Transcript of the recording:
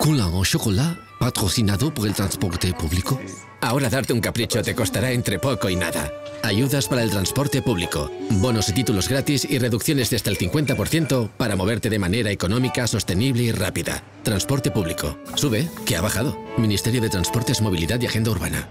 Cola o chocolate patrocinado por el transporte público. Ahora darte un capricho te costará entre poco y nada. Ayudas para el transporte público, bonos y títulos gratis y reducciones de hasta el 50% para moverte de manera económica, sostenible y rápida. Transporte público. Sube, que ha bajado. Ministerio de Transportes, Movilidad y Agenda Urbana.